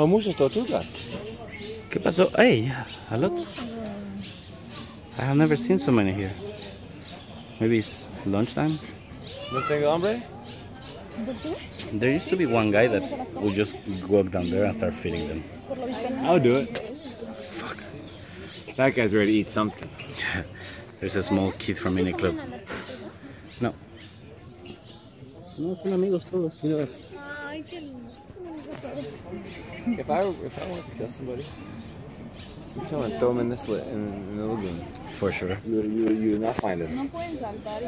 Hay muchas tortugas. ¿Qué pasó? Hey, a lot. I have never seen so many here. Maybe it's lunchtime. ¿No tengo hambre? There used to be one guy that would just walk down there and start feeding them. I'll do it. Fuck. That guy's ready to eat something. There's a small kid from Mini Club. No. No, son amigos todos. You know, If I if I wanted to kill somebody, you come and throw him in this li- in, in the lagoon. for sure. You you you would not find him. No pueden saltar.